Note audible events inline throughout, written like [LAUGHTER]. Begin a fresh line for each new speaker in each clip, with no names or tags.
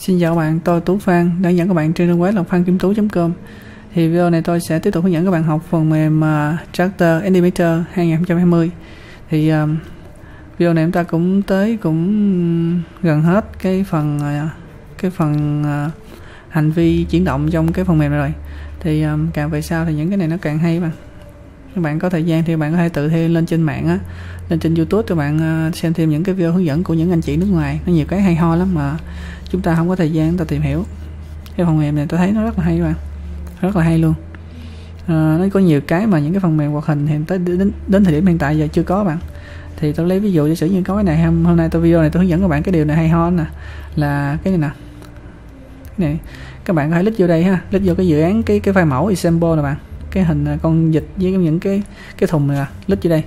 Xin chào các bạn, tôi Tú Phan đang dẫn các bạn trên trang web là phankimtú.com Thì video này tôi sẽ tiếp tục hướng dẫn các bạn học phần mềm à, uh, Tractor Animator 2020 Thì uh, video này chúng ta cũng tới cũng gần hết cái phần uh, cái phần uh, hành vi chuyển động trong cái phần mềm này rồi. Thì um, càng về sau thì những cái này nó càng hay bạn. Các bạn có thời gian thì bạn có thể tự thêm lên trên mạng á lên trên youtube cho bạn xem thêm những cái video hướng dẫn của những anh chị nước ngoài. Nó nhiều cái hay ho lắm mà chúng ta không có thời gian ta tìm hiểu. Cái phần mềm này tôi thấy nó rất là hay các bạn. Rất là hay luôn. À, nó có nhiều cái mà những cái phần mềm hoạt hình hiện tới đến, đến thời điểm hiện tại giờ chưa có bạn. Thì tôi lấy ví dụ giả sử như có cái này hôm, hôm nay tôi video này tôi hướng dẫn các bạn cái điều này hay ho nè. Là cái này nè. Cái này các bạn có thể lít vô đây ha. Lít vô cái dự án cái cái file mẫu example nè bạn. Cái hình à, con vịt với những cái cái thùng này nè. Lít vô đây.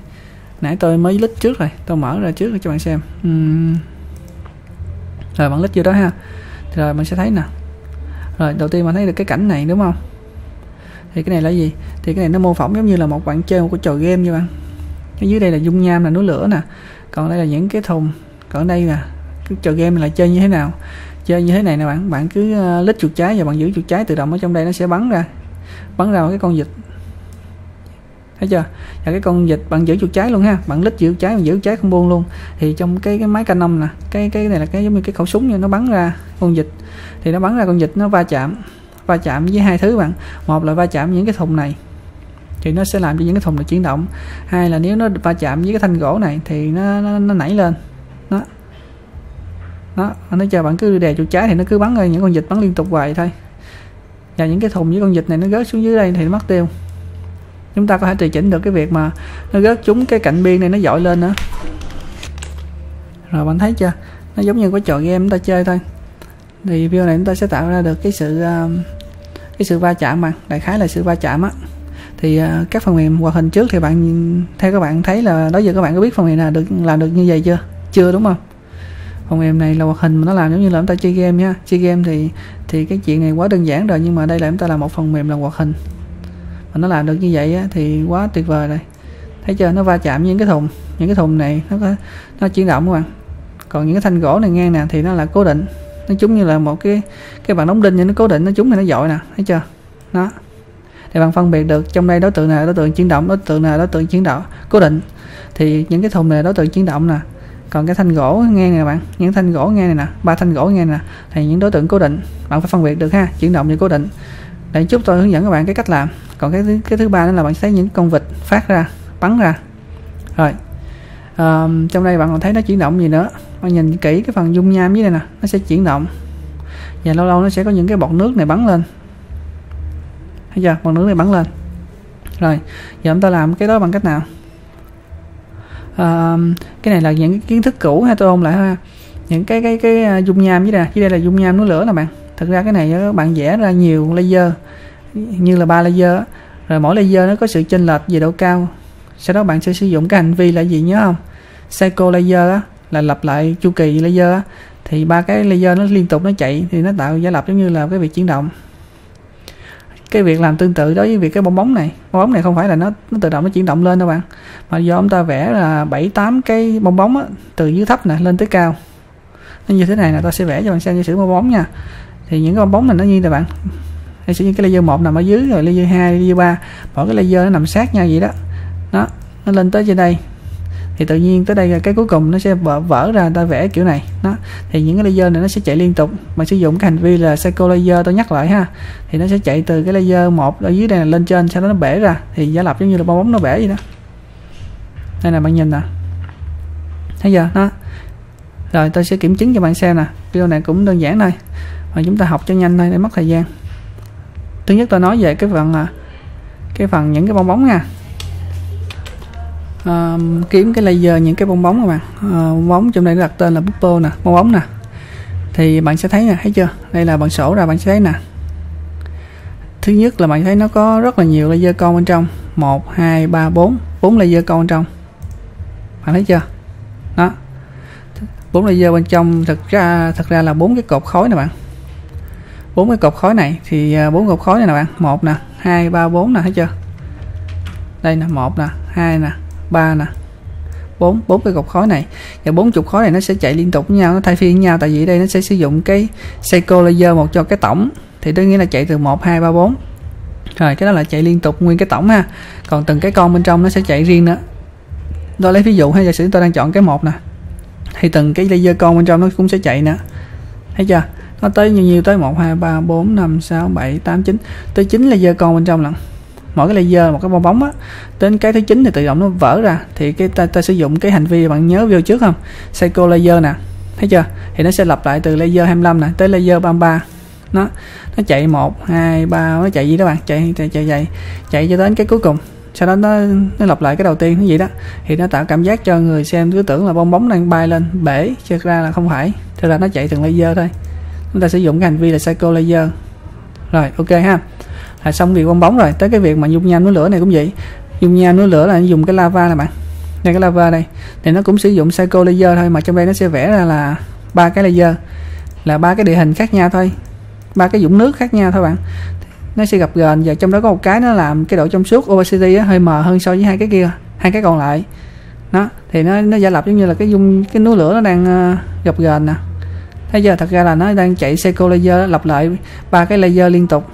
Nãy tôi mới lít trước rồi. Tôi mở ra trước cho bạn xem. Uhm rồi, bạn lít vô đó ha. Thì rồi mình sẽ thấy nè. Rồi, đầu tiên mình thấy được cái cảnh này, đúng không? Thì cái này là gì? Thì cái này nó mô phỏng giống như là một bạn chơi một cái trò game như bạn. Cái dưới đây là dung nham, là núi lửa nè. Còn đây là những cái thùng. Còn đây nè, cái trò game là chơi như thế nào? Chơi như thế này nè bạn. Bạn cứ ờ, lít chuột trái và bạn giữ chuột trái tự động ở trong đây nó sẽ bắn ra. Bắn ra cái con vịt thấy chưa? Và cái con vịt bạn giữ chuột trái luôn ha. Bạn lít giữ trái giữ trái không buông luôn. Thì trong cái cái máy canon nè cái cái này là cái giống như cái khẩu súng như nó bắn ra con vịt. Thì nó bắn ra con vịt nó va chạm va chạm với hai thứ bạn. Một là va chạm những cái thùng này thì nó sẽ làm cho những cái thùng này chuyển động. Hai là nếu nó va chạm với cái thanh gỗ này thì nó nó, nó nảy lên. Đó. Đó nó chờ bạn cứ đè chuột trái thì nó cứ bắn ra những con vịt bắn liên tục hoài thôi. Và những cái thùng với con vịt này nó rớt xuống dưới đây thì nó mất tiêu chúng ta có thể tùy chỉnh được cái việc mà nó rớt trúng cái cạnh biên này, nó dội lên nữa. Rồi, bạn thấy chưa? Nó giống như cái trò game chúng ta chơi thôi. Thì video này chúng ta sẽ tạo ra được cái sự à, cái sự va chạm mà, đại khái là sự va chạm á. Thì à, các phần mềm hoạt hình trước thì bạn theo các bạn thấy là, đó giờ các bạn có biết phần mềm nào được, làm được như vậy chưa? Chưa, đúng không? Phần mềm này là hoạt hình mà nó làm giống như là chúng ta chơi game nha chơi game thì thì cái chuyện này quá đơn giản rồi, nhưng mà đây là chúng ta làm một phần mềm là hoạt hình mà nó làm được như vậy á, thì quá tuyệt vời rồi. Thấy chưa? Nó va chạm những cái thùng. Những cái thùng này nó có nó chuyển động các bạn còn những cái thanh gỗ này ngang nè thì nó là cố định. Nó giống như là một cái cái bạn đóng đinh nhưng nó cố định nó chúng thì nó dội nè. Thấy chưa? Nó thì bạn phân biệt được trong đây đối tượng nào đối tượng chuyển động đối tượng nào đối tượng chuyển động cố định. Thì những cái thùng này đối tượng chuyển động nè. Còn cái thanh gỗ ngang này bạn những thanh gỗ ngang này nè ba thanh gỗ ngang nè thì những đối tượng cố định. Bạn phải phân biệt được ha chuyển động và cố định. Để chút tôi hướng dẫn các bạn cái cách làm còn cái thứ, cái thứ ba đó là bạn thấy những con vịt phát ra bắn ra. Rồi um, trong đây bạn còn thấy nó chuyển động gì nữa. Bạn nhìn kỹ cái phần dung nham dưới đây nè nó sẽ chuyển động. Và lâu lâu nó sẽ có những cái bọt nước này bắn lên. Thấy chưa? Bọt nước này bắn lên. Rồi giờ chúng ta làm cái đó bằng cách nào? À, cái này là những cái kiến thức cũ ha tôi ôn lại ha. Những cái cái cái à, dung nham dưới đây dưới đây là dung nham núi lửa nè bạn. Thực ra cái này các bạn vẽ ra nhiều layer như là ba laser, rồi mỗi laser nó có sự chênh lệch về độ cao. Sau đó bạn sẽ sử dụng cái hành vi là gì nhớ không? Cycle laser á là lặp lại chu kỳ laser á. Thì ba cái laser nó liên tục nó chạy thì nó tạo giả lập giống như là cái việc chuyển động. Cái việc làm tương tự đối với việc cái bong bóng này. Bong bóng này không phải là nó nó tự động nó chuyển động lên đâu bạn. Mà do ông ta vẽ là bảy tám cái bong bóng á, từ dưới thấp nè lên tới cao. Nó như thế này là ta sẽ vẽ cho bạn xem như sử bong bóng nha. Thì những cái bong bóng này nó như là bạn hay sẽ như cái laser một nằm ở dưới rồi laser 2, laser 3 mỗi cái laser nó nằm sát nhau vậy đó. Nó nó lên tới trên đây. Thì tự nhiên tới đây cái cuối cùng nó sẽ vỡ, vỡ ra ta vẽ kiểu này. Đó thì những cái laser này nó sẽ chạy liên tục. Mà sử dụng cái hành vi là cycle laser tôi nhắc lại ha. Thì nó sẽ chạy từ cái laser một ở dưới đây lên trên sau đó nó bể ra. Thì giả lập giống như là bong bóng nó bể vậy đó. Đây là bạn nhìn nè. Thấy giờ đó. Rồi tôi sẽ kiểm chứng cho bạn xem nè. Video này cũng đơn giản thôi. Mà chúng ta học cho nhanh thôi để mất thời gian thứ nhất tôi nói về cái phần cái phần những cái bong bóng nha. À, kiếm cái laser những cái bong bóng các bạn. À, bong bóng trong đây đặt tên là bubble nè bong bóng nè. Thì bạn sẽ thấy nè thấy chưa? Đây là bằng sổ ra bạn sẽ thấy nè. Thứ nhất là bạn thấy nó có rất là nhiều laser con bên trong. Một hai ba bốn. Bốn laser con bên trong. Bạn thấy chưa? Đó. Bốn laser bên trong thực ra thật ra là bốn cái cột khối nè bạn bốn cái cột khối này, thì ờ, bốn cột khối này nè bạn. Một nè, hai, ba, bốn nè, thấy chưa? Đây nè, một nè, hai nè, ba nè. Bốn bốn cái cột khối này. Và bốn chục khối này nó sẽ chạy liên tục với nhau, nó thay phiên với nhau. Tại vì đây nó sẽ sử dụng cái cycle laser một cho cái tổng. Thì tôi nghĩa là chạy từ một, hai, ba, bốn. Rồi, cái đó là chạy liên tục nguyên cái tổng ha. Còn từng cái con bên trong nó sẽ chạy riêng nữa. Tôi lấy ví dụ hay giả sử tôi đang chọn cái một nè. Thì từng cái laser con bên trong nó cũng sẽ chạy nữa. Thấy chưa? Nó tới nhiều nhiều tới một hai ba bốn năm sáu bảy tám chín. Tới chín giờ con bên trong lận. Mỗi cái laser một cái bong bóng á. Đến cái thứ chín thì tự động nó vỡ ra. Thì cái ta, ta sử dụng cái hành vi bạn nhớ video trước không? Cycle laser nè. Thấy chưa? Thì nó sẽ lặp lại từ laser 25 nè tới laser 33 nó nó chạy một hai ba nó chạy gì đó bạn? Chạy chạy chạy chạy chạy cho đến cái cuối cùng. Sau đó nó nó lặp lại cái đầu tiên cái gì đó. Thì nó tạo cảm giác cho người xem cứ tưởng là bong bóng đang bay lên bể. Thực ra là không phải. Thực ra nó chạy từng laser thôi chúng ta sử dụng cái hành vi là cycle layer. Rồi ok ha. Là xong việc bong bóng rồi. Tới cái việc mà dung nham núi lửa này cũng vậy. Dung nham núi lửa là dùng cái lava này bạn. Đây cái lava đây. Thì nó cũng sử dụng cycle layer thôi mà trong đây nó sẽ vẽ ra là ba cái layer. Là ba cái địa hình khác nhau thôi. Ba cái dũng nước khác nhau thôi bạn. Nó sẽ gặp gền và trong đó có một cái nó làm cái độ trong suốt opacity á, hơi mờ hơn so với hai cái kia hai cái còn lại. Nó thì nó nó giả lập giống như là cái dung cái núi lửa nó đang uh, gặp gền nè thấy giờ thật ra là nó đang chạy cycle layer lặp lại ba cái layer liên tục.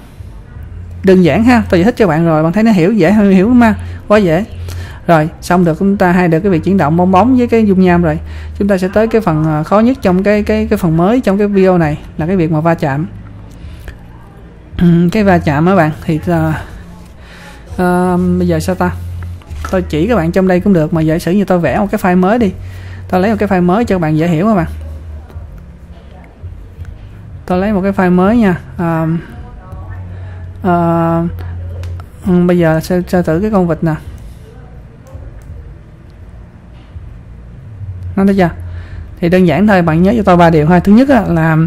Đơn giản ha tôi giải thích cho bạn rồi bạn thấy nó hiểu dễ hơn hiểu mà quá dễ. Rồi xong được chúng ta hay được cái việc chuyển động bong bóng với cái dung nham rồi. Chúng ta sẽ tới cái phần à, khó nhất trong cái cái cái phần mới trong cái video này là cái việc mà va chạm. Cái va chạm các bạn thì uh, uh, bây giờ sao ta? Tôi chỉ các bạn trong đây cũng được mà giả sử như tôi vẽ một cái file mới đi. Tôi lấy một cái file mới cho các bạn dễ hiểu các bạn tôi lấy một cái file mới nha. À, à, ừ, bây giờ sẽ, sẽ thử cái con vịt nè. Nó thấy chưa? Thì đơn giản thôi bạn nhớ cho tôi ba điều thôi thứ nhất là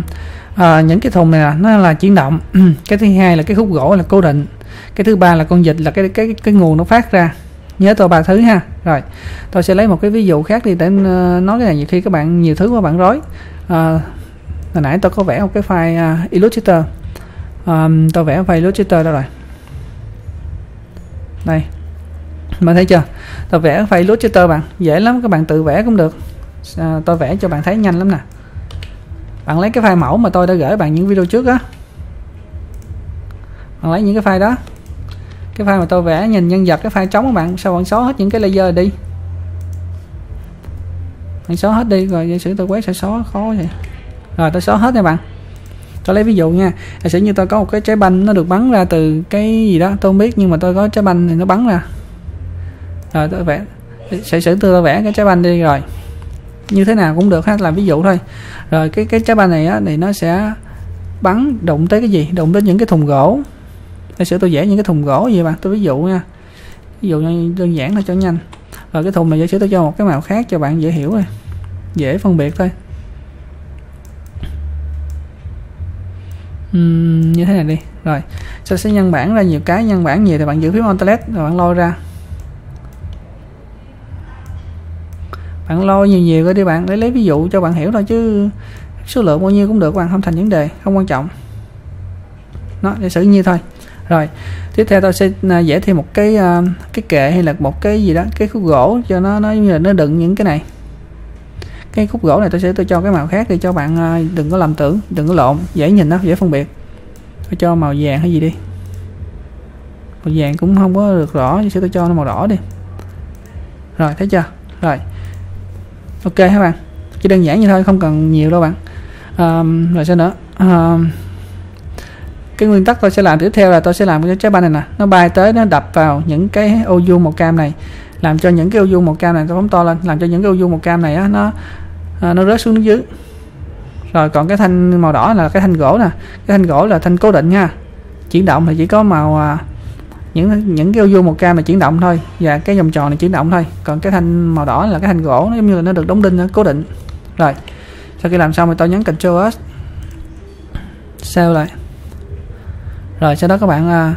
à, những cái thùng này là nó là chuyển động. [CLEARS THROAT] Cái thứ hai là cái khúc gỗ là cố định. Cái thứ ba là con vịt là cái cái cái nguồn nó phát ra. Nhớ tôi ba thứ ha. Rồi tôi sẽ lấy một cái ví dụ khác đi để ờ, nói cái này nhiều khi các bạn nhiều thứ mà bạn rối. À, hồi nãy tôi có vẽ một cái file uh, Illustrator. Um, tôi vẽ file Illustrator đâu rồi. Đây. Bạn thấy chưa? Tôi vẽ file Illustrator bạn. Dễ lắm các bạn tự vẽ cũng được. À, tôi vẽ cho bạn thấy nhanh lắm nè. Bạn lấy cái file mẫu mà tôi đã gửi bạn những video trước á. Bạn lấy những cái file đó. Cái file mà tôi vẽ nhìn nhân vật cái file trống các bạn. Sao bạn xóa hết những cái layer đi? Bạn xóa hết đi rồi giả sử tôi quét sẽ xóa khó vậy rồi tôi xóa hết nha bạn. Tôi lấy ví dụ nha. Giả sử như tôi có một cái trái banh nó được bắn ra từ cái gì đó tôi không biết, nhưng mà tôi có trái banh thì nó bắn ra. Rồi tôi vẽ. Sẽ sử tôi vẽ cái trái banh đi rồi. Như thế nào cũng được ha làm ví dụ thôi. Rồi, cái cái trái banh này á, thì nó sẽ bắn đụng tới cái gì? Đụng tới những cái thùng gỗ. Giả sử tôi vẽ những cái thùng gỗ gì bạn tôi ví dụ nha. Ví dụ đơn giản thôi cho nhanh. Rồi, cái thùng này giả sử tôi cho một cái màu khác cho bạn dễ hiểu rồi dễ phân biệt thôi. Uhm, như thế này đi. Rồi sau sẽ nhân bản ra nhiều cái nhân bản nhiều thì bạn giữ phím Alt rồi bạn lôi ra. Bạn lôi nhiều nhiều cái đi bạn để lấy ví dụ cho bạn hiểu thôi chứ số lượng bao nhiêu cũng được bạn không thành vấn đề không quan trọng. Nó để xử như thôi. Rồi tiếp theo tôi sẽ à, vẽ thêm một cái à, cái kệ hay là một cái gì đó cái khúc gỗ cho nó nó như là nó đựng những cái này cái khúc gỗ này tôi sẽ tôi cho cái màu khác để cho bạn à, đừng có lầm tưởng đừng có lộn dễ nhìn nó dễ phân biệt. Tôi cho màu vàng hay gì đi. Màu vàng cũng không có được rõ sẽ tôi cho nó màu đỏ đi. Rồi thấy chưa? Rồi. Ok các bạn? Chỉ đơn giản như thôi không cần nhiều đâu bạn. Um, rồi sao nữa? Um, cái nguyên tắc tôi sẽ làm tiếp theo là tôi sẽ làm cái trái banh này nè. Nó bay tới nó đập vào những cái ô vuông màu cam này làm cho những cái ô vuông màu cam này nó phóng to lên làm cho những cái ô vuông màu cam này á, nó à, nó rớt xuống dưới. Rồi còn cái thanh màu đỏ là cái thanh gỗ nè. Cái thanh gỗ là thanh cố định nha. Chuyển động thì chỉ có màu à, những những cái vô một cam là chuyển động thôi. Và cái vòng tròn này chuyển động thôi. Còn cái thanh màu đỏ là cái thanh gỗ nó giống như là nó được đóng đinh nó cố định. Rồi sau khi làm xong thì tôi nhấn Ctrl S. Sao lại. Rồi sau đó các bạn à,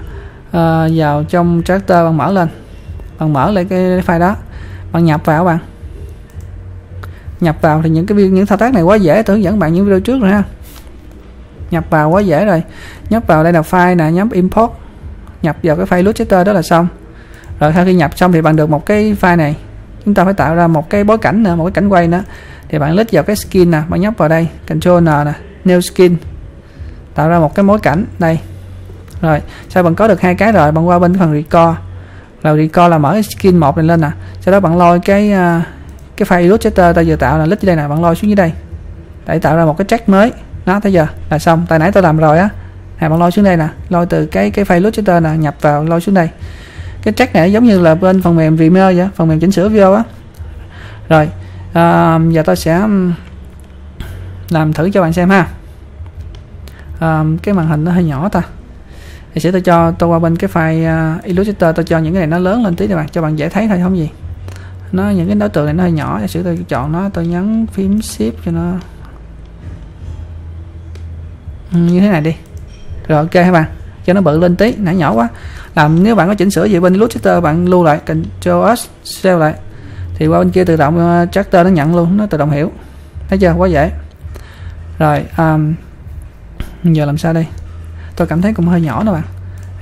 à, vào trong tractor bạn mở lên. Bạn mở lại cái file đó. Bạn nhập vào bạn nhập vào thì những cái những thao tác này quá dễ tôi hướng dẫn bạn những video trước rồi ha. Nhập vào quá dễ rồi. Nhấp vào đây là file nè nhấp import. Nhập vào cái file Illustrator đó là xong. Rồi sau khi nhập xong thì bạn được một cái file này. Chúng ta phải tạo ra một cái bối cảnh nữa một cái cảnh quay nữa. Thì bạn lít vào cái skin nè bạn nhấp vào đây Ctrl N nè new skin. Tạo ra một cái bối cảnh đây. Rồi sau bạn có được hai cái rồi bạn qua bên phần record. Rồi record là mở cái skin một này lên nè. Sau đó bạn lôi cái uh, cái file illustrator ta vừa tạo là lít dưới đây nè bạn lôi xuống dưới đây. Để tạo ra một cái track mới. Nó tới giờ là xong. Tại nãy tôi làm rồi á. Nè bạn lôi xuống đây nè. Lôi từ cái cái file illustrator nè nhập vào lôi xuống đây. Cái track này giống như là bên phần mềm Premiere vậy phần mềm chỉnh sửa video á. Rồi à, giờ tôi sẽ làm thử cho bạn xem ha. À, cái màn hình nó hơi nhỏ ta. Thì sẽ tôi cho tôi qua bên cái file uh, Illustrator tôi cho những cái này nó lớn lên tí cho bạn cho bạn dễ thấy thôi không gì nó những cái đối tượng này nó hơi nhỏ giả sử tôi chọn nó tôi nhấn phím shift cho nó. Ừ, như thế này đi. Rồi ok các bạn. Cho nó bự lên tí nãy nhỏ quá. Làm nếu bạn có chỉnh sửa gì bên Illustrator bạn lưu lại Ctrl S save lại. Thì qua bên kia tự động ờ, uh, tractor nó nhận luôn nó tự động hiểu. Thấy chưa? Quá dễ. Rồi um, giờ làm sao đây? Tôi cảm thấy cũng hơi nhỏ nè bạn.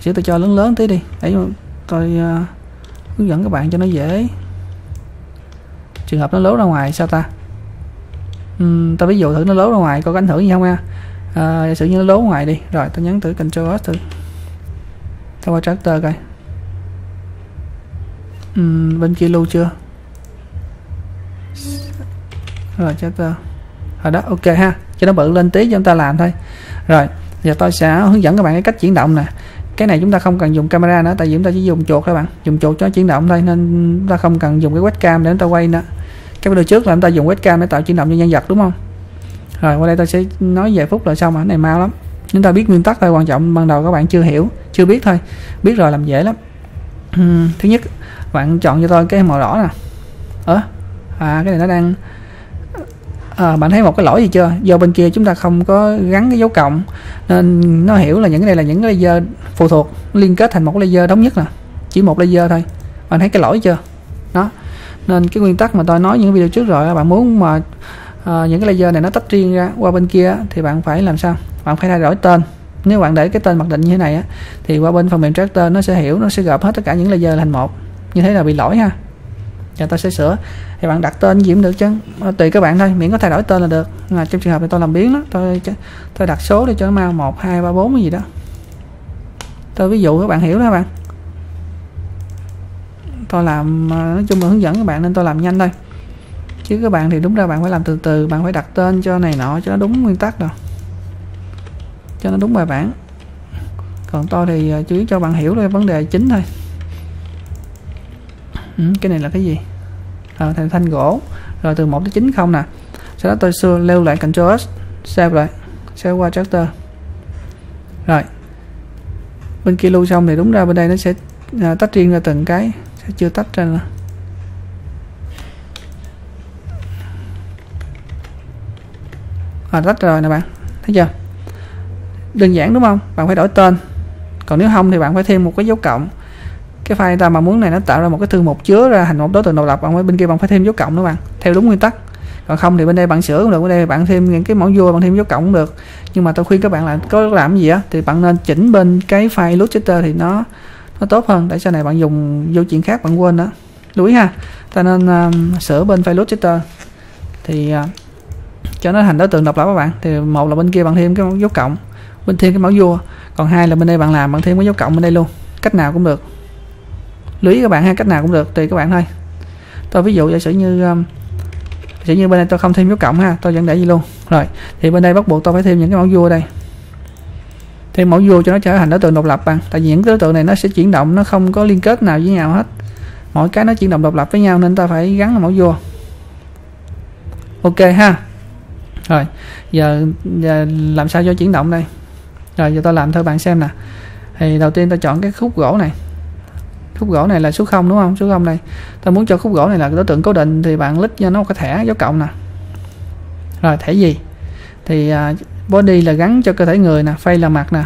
Chứ tôi cho lớn lớn tí đi. Để tôi uh, hướng dẫn các bạn cho nó dễ trường hợp nó lố ra ngoài sao ta? Uhm, ta ví dụ thử nó lố ra ngoài có ảnh hưởng gì không nha à, ờ, giả sử như nó lố ngoài đi. Rồi ta nhấn thử Ctrl S thử. Ta qua tractor coi. Uhm, bên kia lưu chưa? Rồi tractor rồi đó ok ha. Cho nó bự lên tí cho chúng ta làm thôi. Rồi giờ tôi sẽ hướng dẫn các bạn cái cách chuyển động nè. Cái này chúng ta không cần dùng camera nữa tại vì chúng ta chỉ dùng chuột các bạn. Dùng chuột cho chuyển động thôi nên chúng ta không cần dùng cái webcam để chúng ta quay nữa cái video trước là chúng ta dùng webcam để tạo chuyển động cho nhân vật đúng không? Rồi qua đây tôi sẽ nói vài phút là xong mà cái này mau lắm. Chúng ta biết nguyên tắc thôi quan trọng ban đầu các bạn chưa hiểu chưa biết thôi. Biết rồi làm dễ lắm. Uhm, thứ nhất bạn chọn cho tôi cái màu đỏ nè. Ờ à cái này nó đang à, bạn thấy một cái lỗi gì chưa? Do bên kia chúng ta không có gắn cái dấu cộng nên nó hiểu là những cái này là những cái laser phụ thuộc liên kết thành một cái laser thống nhất nè. Chỉ một laser thôi. Bạn thấy cái lỗi chưa? Đó nên cái nguyên tắc mà tôi nói những video trước rồi bạn muốn mà uh, những cái laser này nó tách riêng ra qua bên kia thì bạn phải làm sao? Bạn phải thay đổi tên. Nếu bạn để cái tên mặc định như thế này á thì qua bên phần mềm tractor nó sẽ hiểu nó sẽ gộp hết tất cả những laser thành một. Như thế là bị lỗi ha. Và tôi sẽ sửa. Thì bạn đặt tên gì cũng được chứ. Ờ, tùy các bạn thôi miễn có thay đổi tên là được. Là trong trường hợp này tôi làm biến đó tôi tôi đặt số để cho nó mau một hai ba bốn cái gì đó. Tôi ví dụ các bạn hiểu đó các bạn tôi làm ờ, nói chung là hướng dẫn các bạn nên tôi làm nhanh thôi. Chứ các bạn thì đúng ra bạn phải làm từ từ bạn phải đặt tên cho này nọ cho nó đúng nguyên tắc rồi. Cho nó đúng bài bản. Còn tôi thì ờ, à, chú ý cho bạn hiểu thôi vấn đề chính thôi. Ừ, cái này là cái gì? Ờ, à, thành thanh gỗ. Rồi từ 1 tới 9 không nè. Sau đó tôi xưa lưu lại Ctrl S save lại save qua chapter. Rồi. Bên kia lưu xong thì đúng ra bên đây nó sẽ à, tách riêng ra từng cái sẽ chưa tách ra nữa? À, tách rồi nè bạn. Thấy chưa? Đơn giản đúng không? Bạn phải đổi tên. Còn nếu không thì bạn phải thêm một cái dấu cộng. Cái file ta mà muốn này nó tạo ra một cái thư mục chứa ra thành một đối tượng độc lập. Bạn bên kia bạn phải thêm dấu cộng nữa bạn theo đúng nguyên tắc. Còn không thì bên đây bạn sửa cũng được bên đây bạn thêm những cái mẫu vua bạn thêm dấu cộng cũng được. Nhưng mà tôi khuyên các bạn là có làm gì á thì bạn nên chỉnh bên cái file illustrator thì nó nó tốt hơn để sau này bạn dùng vô chuyện khác bạn quên đó. Lưu ý ha. Ta nên um, sửa bên file illustrator thì uh, cho nó thành đối tượng độc lập các bạn. Thì một là bên kia bạn thêm cái dấu cộng bên thêm cái mẫu vua. Còn hai là bên đây bạn làm bạn thêm cái dấu cộng bên đây luôn. Cách nào cũng được. Lưu ý các bạn ha cách nào cũng được tùy các bạn thôi. Tôi ví dụ giả sử như um, giả sử như bên đây tôi không thêm dấu cộng ha tôi vẫn để gì luôn. Rồi thì bên đây bắt buộc tôi phải thêm những cái mẫu vua đây thêm mẫu vua cho nó trở thành đối tượng độc lập bạn tại vì những đối tượng này nó sẽ chuyển động nó không có liên kết nào với nhau hết. Mỗi cái nó chuyển động độc lập với nhau nên ta phải gắn mẫu vua. Ok ha. Rồi giờ, giờ làm sao cho chuyển động đây? Rồi giờ tôi làm thôi bạn xem nè. Thì đầu tiên tôi chọn cái khúc gỗ này. Khúc gỗ này là số 0 đúng không? Số 0 này tôi muốn cho khúc gỗ này là đối tượng cố định thì bạn lít cho nó một cái thẻ dấu cộng nè. Rồi thẻ gì? Thì à, body là gắn cho cơ thể người nè face là mặt nè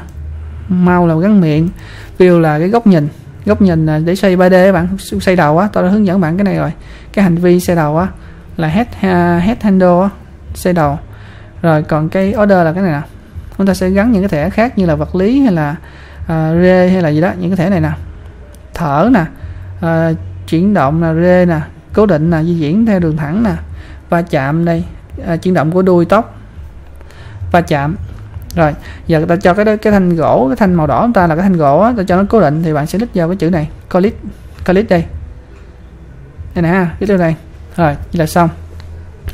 mau là gắn miệng view là cái góc nhìn. Góc nhìn để xây 3D các bạn xây đầu á tôi đã hướng dẫn bạn cái này rồi. Cái hành vi xây đầu á là head uh, head handle á xây đầu. Rồi còn cái order là cái này nè chúng ta sẽ gắn những cái thẻ khác như là vật lý hay là uh, rê hay là gì đó những cái thẻ này nè. Thở nè uh, chuyển động là rê nè cố định là di chuyển theo đường thẳng nè. Va chạm đây à, chuyển động của đuôi tóc va chạm. Rồi giờ ta cho cái cái thanh gỗ cái thanh màu đỏ chúng ta là cái thanh gỗ ta cho nó cố định thì bạn sẽ click vào cái chữ này click click đây. Đây nè ha cái đây rồi như là xong.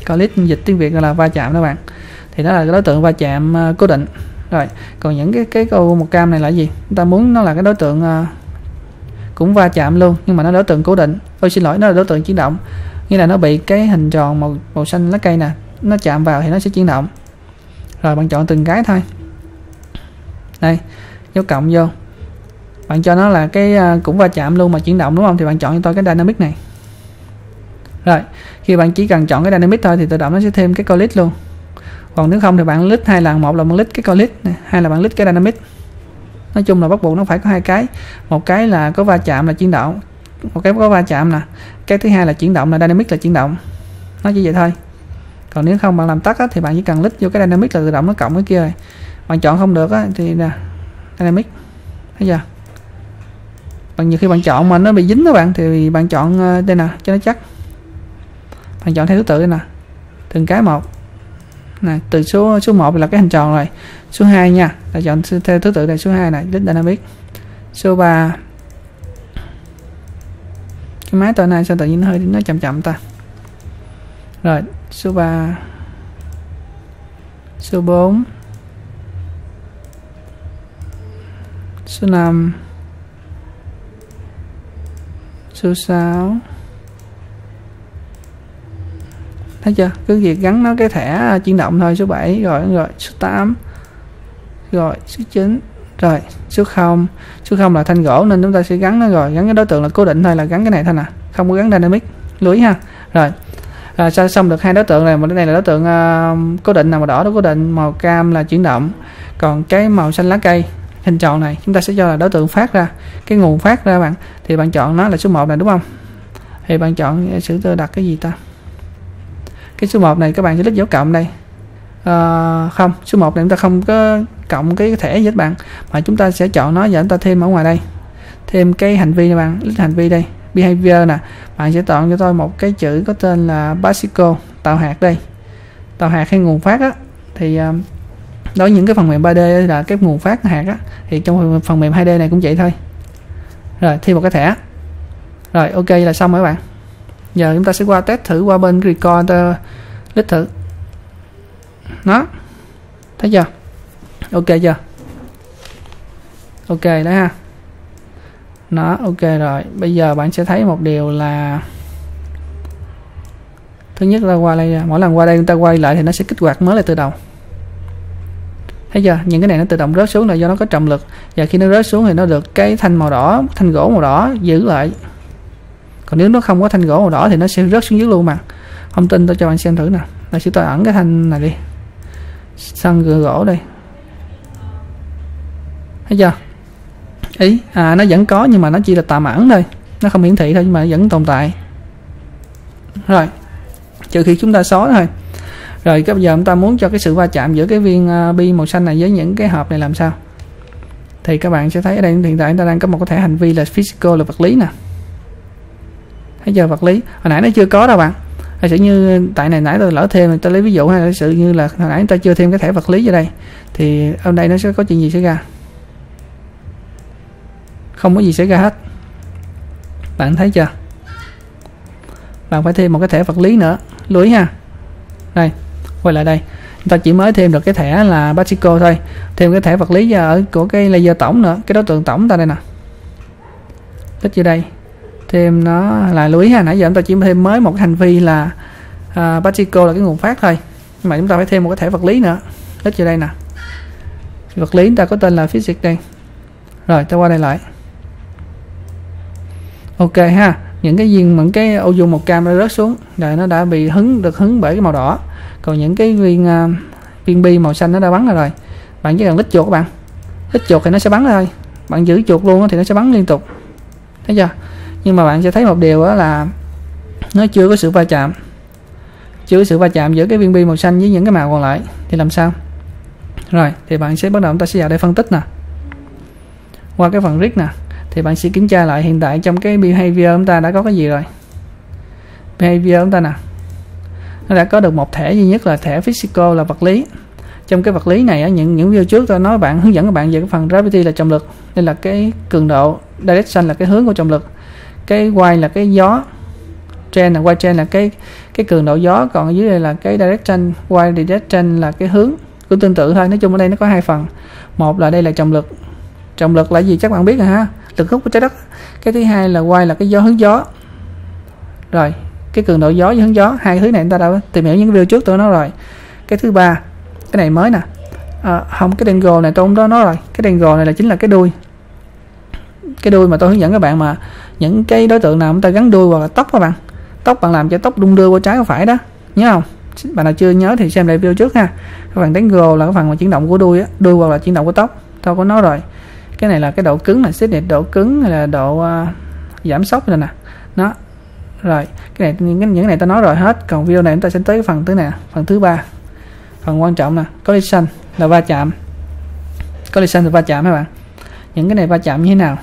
Click dịch tiếng việt là va chạm đó bạn. Thì đó là cái đối tượng va chạm uh, cố định. Rồi còn những cái cái câu một cam này là gì? Chúng ta muốn nó là cái đối tượng uh, cũng va chạm luôn nhưng mà nó đối tượng cố định. Tôi xin lỗi nó là đối tượng chuyển động. Nghĩa là nó bị cái hình tròn màu màu xanh lá cây nè nó chạm vào thì nó sẽ chuyển động rồi bạn chọn từng cái thôi. Đây dấu cộng vô. Bạn cho nó là cái à, cũng va chạm luôn mà chuyển động đúng không? Thì bạn chọn cho tôi cái dynamic này. Rồi khi bạn chỉ cần chọn cái dynamic thôi thì tự động nó sẽ thêm cái collit luôn. Còn nếu không thì bạn list hai lần một là bạn list cái collit này, hai là bạn list cái dynamic. Nói chung là bắt buộc nó phải có hai cái. Một cái là có va chạm là chuyển động một cái có va chạm nè cái thứ hai là chuyển động là dynamic là chuyển động. Nó chỉ vậy thôi còn nếu không bạn làm tắt á, thì bạn chỉ cần lít vô cái dynamic là tự động nó cộng cái kia rồi. Bạn chọn không được á, thì nè dynamic thấy chưa? Bằng nhiều khi bạn chọn mà nó bị dính các bạn thì bạn chọn ờ, đây nè cho nó chắc. Bạn chọn theo thứ tự đây nè từng cái một. Nè từ số số 1 là cái hình tròn rồi. Số 2 nha là chọn theo thứ tự này số 2 này lít dynamic. Số 3 cái máy tờ này sao tự nhiên nó hơi nó chậm chậm ta. Rồi số 3 số 4 số 5 số 6 thấy chưa? Cứ việc gắn nó cái thẻ à, chuyển động thôi, số 7 rồi rồi, số 8 rồi, số 9 rồi, số 0 số 0 là thanh gỗ nên chúng ta sẽ gắn nó rồi. Gắn cái đối tượng là cố định thôi, là gắn cái này thôi nè. Không có gắn dynamic. Lưới ha. Rồi à, sao xong được hai đối tượng này một cái này là đối tượng uh, cố định là màu đỏ đó cố định màu cam là chuyển động. Còn cái màu xanh lá cây hình tròn này chúng ta sẽ cho là đối tượng phát ra cái nguồn phát ra bạn. Thì bạn chọn nó là số 1 này đúng không? Thì bạn chọn à, sử tôi đặt cái gì ta? Cái số 1 này các bạn sẽ lít dấu cộng đây. À, không số 1 này chúng ta không có cộng cái thẻ gì hết bạn. Mà chúng ta sẽ chọn nó và chúng ta thêm ở ngoài đây. Thêm cái hành vi này bạn lít hành vi đây behavior nè. Bạn sẽ chọn cho tôi một cái chữ có tên là basico tạo hạt đây. Tạo hạt hay nguồn phát á. Thì ờ, đối với những cái phần mềm 3D là cái nguồn phát hạt á, thì trong phần mềm 2D này cũng vậy thôi. Rồi, thêm một cái thẻ. Rồi, ok là xong rồi các bạn. Giờ chúng ta sẽ qua test thử qua bên record lít thử. Nó thấy chưa? Ok chưa? Ok đấy ha nó ok rồi. Bây giờ bạn sẽ thấy một điều là thứ nhất là qua đây à, mỗi lần qua đây chúng ta quay lại thì nó sẽ kích hoạt mới lại từ đầu thấy chưa? Những cái này nó tự động rớt xuống là do nó có trọng lực. Và khi nó rớt xuống thì nó được cái thanh màu đỏ, thanh gỗ màu đỏ giữ lại. Còn nếu nó không có thanh gỗ màu đỏ thì nó sẽ rớt xuống dưới luôn mà không tin tôi cho bạn xem thử nè. Là sẽ tôi ẩn cái thanh này đi. Sân gỗ đây. Thấy chưa? Ý à nó vẫn có nhưng mà nó chỉ là tạm ẩn thôi. Nó không hiển thị thôi nhưng mà nó vẫn tồn tại. Rồi trừ khi chúng ta xóa thôi. Rồi cái bây giờ chúng ta muốn cho cái sự va chạm giữa cái viên uh, bi màu xanh này với những cái hộp này làm sao? Thì các bạn sẽ thấy ở đây hiện tại chúng ta đang có một cái thẻ hành vi là physical là vật lý nè. Thấy chưa vật lý? Hồi nãy nó chưa có đâu bạn. Hay sự như tại này nãy tôi lỡ thêm tôi lấy ví dụ hay là sự như là hồi nãy ta chưa thêm cái thẻ vật lý vào đây thì ở đây nó sẽ có chuyện gì xảy ra? Không có gì xảy ra hết. Bạn thấy chưa? Bạn phải thêm một cái thẻ vật lý nữa. Lưới ha. Đây quay lại đây. Chúng ta chỉ mới thêm được cái thẻ là Basico thôi. Thêm cái thẻ vật lý ở của cái laser tổng nữa. Cái đối tượng tổng ta đây nè. Tích vô đây. Thêm nó là lưới ha. Nãy giờ chúng ta chỉ thêm mới một cái hành vi là à, uh, Basico là cái nguồn phát thôi. Nhưng mà chúng ta phải thêm một cái thẻ vật lý nữa. Tích vô đây nè. Vật lý chúng ta có tên là physics đây. Rồi ta qua đây lại ok ha. Những cái viên những cái ô dung một cam nó rớt xuống rồi nó đã bị hứng được hứng bởi cái màu đỏ. Còn những cái viên uh, viên bi màu xanh nó đã bắn ra rồi. Bạn chỉ cần lít chuột các bạn. Lít chuột thì nó sẽ bắn ra thôi. Bạn giữ chuột luôn thì nó sẽ bắn liên tục. Thấy chưa? Nhưng mà bạn sẽ thấy một điều đó là nó chưa có sự va chạm. Chưa có sự va chạm giữa cái viên bi màu xanh với những cái màu còn lại. Thì làm sao? Rồi thì bạn sẽ bắt đầu chúng ta sẽ vào đây phân tích nè. Qua cái phần risk nè thì bạn sẽ kiểm tra lại hiện tại trong cái behavior chúng ta đã có cái gì rồi. Behavior chúng ta nè. Nó đã có được một thẻ duy nhất là thẻ physical là vật lý. Trong cái vật lý này những những video trước tôi nói bạn, hướng dẫn các bạn về cái phần gravity là trọng lực. Đây là cái cường độ direction là cái hướng của trọng lực. Cái y là cái gió. Trend là y trend là cái cái cường độ gió. Còn ở dưới đây là cái direction, y direction là cái hướng cũng tương tự thôi. Nói chung ở đây nó có hai phần. Một là đây là trọng lực. Trọng lực là gì chắc bạn biết rồi ha từ gốc của trái đất. Cái thứ hai là quay là cái gió hướng gió. Rồi cái cường độ gió với hướng gió hai thứ này chúng ta đã tìm hiểu những video trước tôi nói rồi. Cái thứ ba cái này mới nè. À, không cái dangle này tôi cũng đó nói rồi. Cái dangle này là chính là cái đuôi. Cái đuôi mà tôi hướng dẫn các bạn mà những cái đối tượng nào chúng ta gắn đuôi hoặc là tóc các bạn. Tóc bạn làm cho tóc đung đưa qua trái qua phải đó. Nhớ không? Bạn nào chưa nhớ thì xem lại video trước ha. Các bạn đánh gồ là cái phần mà chuyển động của đuôi á đuôi hoặc là chuyển động của tóc. Tôi có nói rồi cái này là cái độ cứng là xếp đẹp độ cứng hay là độ uh, giảm sốc rồi nè. Nó rồi cái này những cái những này ta nói rồi hết. Còn video này chúng ta sẽ tới cái phần thứ này phần thứ ba. Phần quan trọng là collision là va chạm. Collision là va chạm các bạn. Những cái này va chạm như thế nào?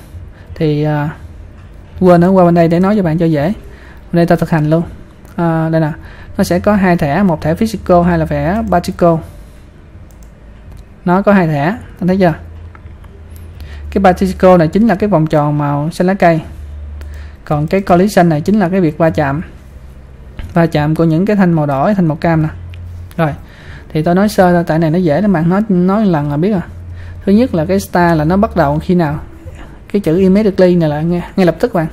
Thì uh, quên nữa qua bên đây để nói cho bạn cho dễ. Bên đây ta thực hành luôn. À, đây nè nó sẽ có hai thẻ một thẻ physical hay là thẻ particle. Nó có hai thẻ anh thấy chưa? Cái particle này chính là cái vòng tròn màu xanh lá cây còn cái collision này chính là cái việc va chạm. Va chạm của những cái thanh màu đỏ thành màu cam nè. Rồi thì tôi nói sơ ra tại này nó dễ lắm bạn. Nói nói lần là biết à thứ nhất là cái star là nó bắt đầu khi nào? Cái chữ immediately này là ngay, ngay lập tức bạn.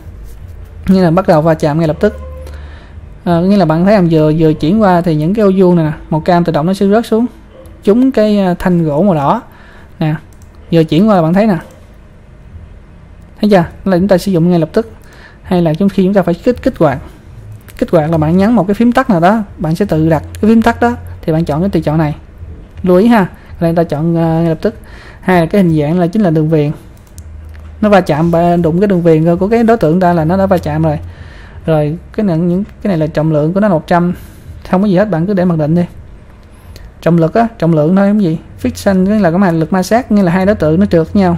Như là bắt đầu va chạm ngay lập tức. À, nghĩa là bạn thấy em vừa vừa chuyển qua thì những cái ô vuông này nè màu cam tự động nó sẽ rớt xuống. Trúng cái ờ, thanh gỗ màu đỏ. Nè vừa chuyển qua bạn thấy nè thấy chưa? Là chúng ta sử dụng ngay lập tức. Hay là trong khi chúng ta phải kích kích hoạt. Kích hoạt là bạn nhấn một cái phím tắt nào đó bạn sẽ tự đặt cái phím tắt đó thì bạn chọn cái tùy chọn này. Lưu ý ha là chúng ta chọn uh, ngay lập tức. Hai là cái hình dạng là chính là đường viền. Nó va chạm đụng cái đường viền của cái đối tượng ta là nó đã va chạm rồi. Rồi cái này những cái này là trọng lượng của nó 100 không có gì hết bạn cứ để mặc định đi. Trọng lực á trọng lượng thôi cái gì friction nghĩa là cái mà lực ma sát nghĩa là hai đối tượng nó trượt nhau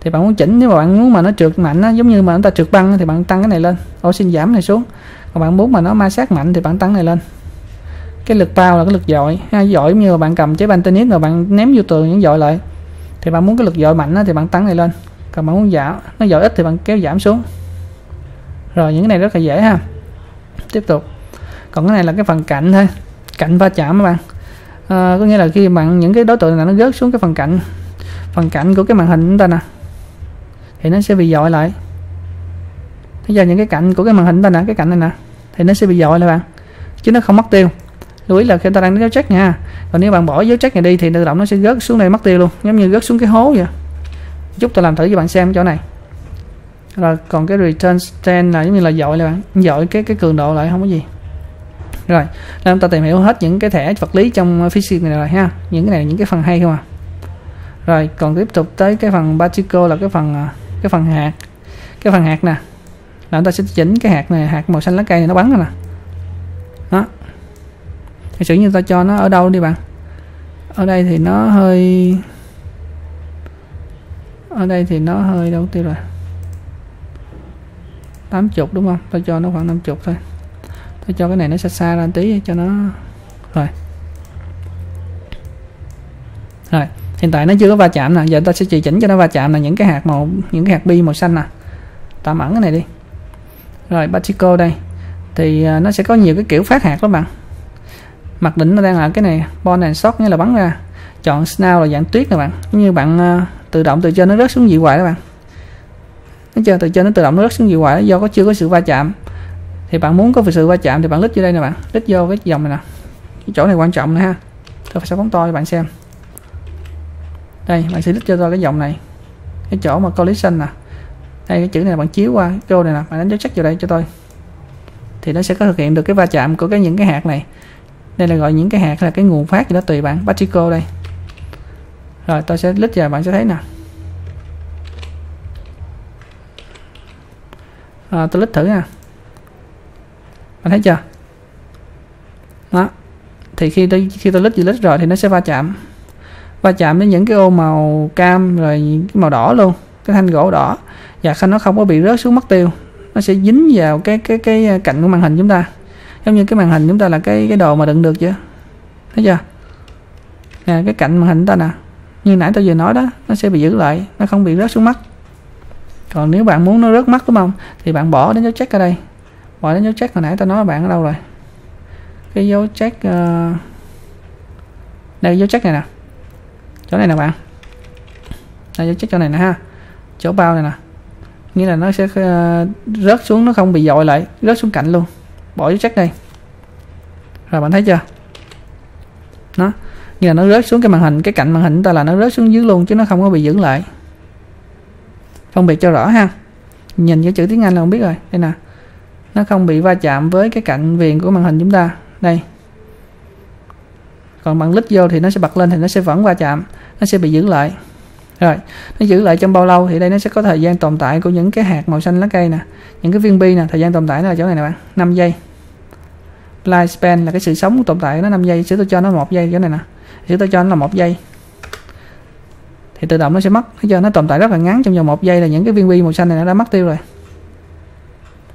thì bạn muốn chỉnh nếu mà bạn muốn mà nó trượt mạnh á, giống như mà chúng ta trượt băng thì bạn tăng cái này lên. Ô xin giảm này xuống. Còn bạn muốn mà nó ma sát mạnh thì bạn tăng này lên. Cái lực bao là cái lực dội. Ha dội như là bạn cầm trái banh tennis rồi bạn ném vô tường những dội lại. Thì bạn muốn cái lực dội mạnh á, thì bạn tăng này lên. Còn bạn muốn giảm nó dội ít thì bạn kéo giảm xuống. Rồi những cái này rất là dễ ha. Tiếp tục. Còn cái này là cái phần cạnh thôi. Cạnh va chạm các bạn. À, có nghĩa là khi bạn những cái đối tượng này nó rớt xuống cái phần cạnh. Phần cạnh của cái màn hình chúng ta nè thì nó sẽ bị dội lại. Bây giờ những cái cạnh của cái màn hình ta nè, cái cạnh này nè. Thì nó sẽ bị dội lại bạn. Chứ nó không mất tiêu. Lưu ý là khi ta đang dấu check nha. Còn nếu bạn bỏ dấu check này đi thì tự động nó sẽ rớt xuống đây, mất tiêu luôn. Giống như rớt xuống cái hố vậy. Chút tôi làm thử cho bạn xem chỗ này. Rồi, còn cái return stand là giống như là dội lại bạn. Dội cái cái cường độ lại, không có gì. Rồi, nên chúng ta tìm hiểu hết những cái thẻ vật lý trong physics này rồi ha. Những cái này là những cái phần hay không à. Rồi, còn tiếp tục tới cái phần particle là cái phần à, cái phần hạt. Cái phần hạt nè. Là chúng ta sẽ chỉnh cái hạt này, hạt màu xanh lá cây này nó bắn rồi nè. Đó. Thì sử như ta cho nó ở đâu đi bạn. Ở đây thì nó hơi ở đây thì nó hơi đâu tiêu rồi. 80 đúng không? Tôi cho nó khoảng 50 thôi. Tôi cho cái này nó xa xa ra tí cho nó rồi. Rồi hiện tại nó chưa có va chạm nè, giờ ta sẽ chỉ chỉnh cho nó va chạm là những cái hạt màu, những cái hạt bi màu xanh nè. Tạm ẩn cái này đi. Rồi particle đây. Thì à, nó sẽ có nhiều cái kiểu phát hạt các bạn. Mặc định nó đang ở cái này, ball and shot nghĩa là bắn ra. Chọn snow là dạng tuyết nè bạn. Như bạn à, tự động từ trên nó rớt xuống dị hoại đó bạn. Nó chưa? Từ trên nó tự động nó rớt xuống dị hoại, do có chưa có sự va chạm. Thì bạn muốn có sự va chạm thì bạn lít vô đây nè bạn. Lít vô cái dòng này nè. Cái chỗ này quan trọng nè ha. Tôi phải phóng to cho bạn xem đây bạn sẽ lít cho tôi cái dòng này. Cái chỗ mà collision nè. Đây cái chữ này bạn chiếu qua vô này nè. Bạn đánh dấu chắc vào đây cho tôi. Thì nó sẽ có thực hiện được cái va chạm của cái những cái hạt này. Đây là gọi những cái hạt là cái nguồn phát gì đó tùy bạn. Particle đây. Rồi tôi sẽ lít vào bạn sẽ thấy nè. À, tôi lít thử nha. Bạn thấy chưa? Đó. Thì khi tôi khi tôi lít gì lít rồi thì nó sẽ va chạm va chạm đến những cái ô màu cam rồi cái màu đỏ luôn, cái thanh gỗ đỏ. Dạ, Và khi nó không có bị rớt xuống mất tiêu. Nó sẽ dính vào cái cái cái cạnh của màn hình chúng ta. Giống như cái màn hình chúng ta là cái cái đồ mà đựng được chưa? Thấy chưa? Nè, cái cạnh màn hình ta nè. Như nãy tôi vừa nói đó, nó sẽ bị giữ lại, nó không bị rớt xuống mắt. Còn nếu bạn muốn nó rớt mắt, đúng không? Thì bạn bỏ đến dấu check ở đây. Bỏ đến dấu check hồi nãy tôi nói bạn ở đâu rồi? Cái dấu check uh... đây, dấu check này nè chỗ này nè bạn. Đây dấu check chỗ này nè ha. Chỗ bao này nè. Nghĩa là nó sẽ uh, rớt xuống nó không bị dội lại rớt xuống cạnh luôn. Bỏ dấu check đây rồi bạn thấy chưa? Nó như là nó rớt xuống cái màn hình cái cạnh màn hình ta là nó rớt xuống dưới luôn chứ nó không có bị giữ lại. Phân biệt cho rõ ha. Nhìn cái chữ tiếng Anh là không biết rồi. Đây nè. Nó không bị va chạm với cái cạnh viền của màn hình chúng ta. Đây còn bạn lít vô thì nó sẽ bật lên thì nó sẽ vẫn va chạm, nó sẽ bị giữ lại. Rồi, nó giữ lại trong bao lâu thì đây nó sẽ có thời gian tồn tại của những cái hạt màu xanh lá cây nè, những cái viên bi nè. Thời gian tồn tại nó là chỗ này nè bạn 5 giây. Lifespan là cái sự sống tồn tại nó 5 giây sẽ tôi cho nó một giây, chỗ này nè. Sẽ tôi cho nó là một giây. Thì tự động nó sẽ mất, thấy chưa? Nó tồn tại rất là ngắn, trong vòng một giây là những cái viên bi màu xanh này nó đã mất tiêu rồi.